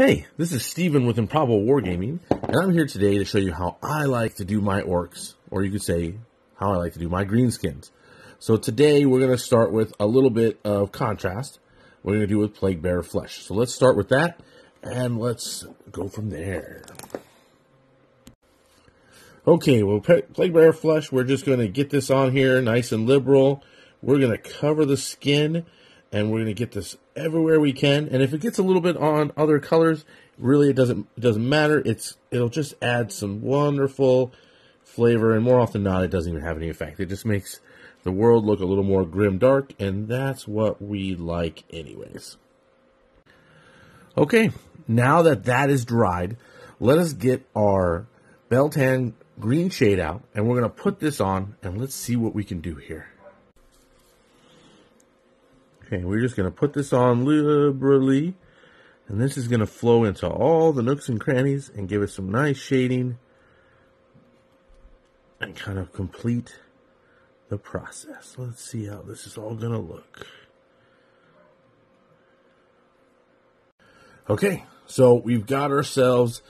Hey, this is Steven with Improbable Wargaming, and I'm here today to show you how I like to do my orks, or you could say how I like to do my greenskins. So today we're going to start with a little bit of contrast. We're going to do with Plague Bearer Flesh. So let's start with that, and let's go from there. Okay, well, Plague Bearer Flesh, we're just going to get this on here nice and liberal. We're going to cover the skin and we're going to get this everywhere we can. And if it gets a little bit on other colors, really it doesn't it doesn't matter. It's it'll just add some wonderful flavor, and more often than not, it doesn't even have any effect. It just makes the world look a little more grim dark, and that's what we like, anyways. Okay, now that that is dried, let us get our Biel-Tan Green shade out, and we're going to put this on, and let's see what we can do here. Okay, we're just going to put this on liberally. And this is going to flow into all the nooks and crannies and give it some nice shading and kind of complete the process. Let's see how this is all going to look. Okay, so we've got ourselves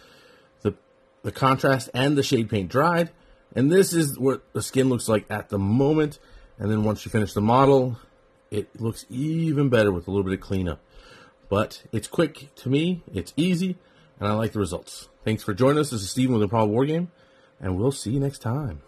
the, the contrast and the shade paint dried. And this is what the skin looks like at the moment. And then once you finish the model, it looks even better with a little bit of cleanup. But it's quick to me, it's easy, and I like the results. Thanks for joining us. This is Steven with Improbable Wargame, and we'll see you next time.